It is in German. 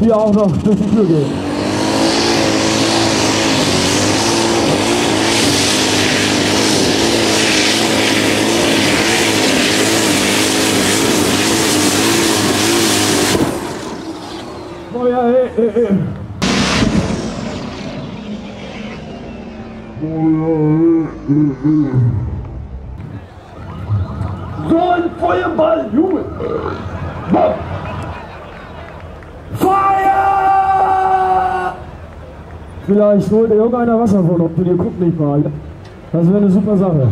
hier auch noch durch die Tür gehen. So ein Feuerball, Junge! Vielleicht holt irgendeiner Wasser von unten, ihr guckt nicht mal. Das wäre eine super Sache.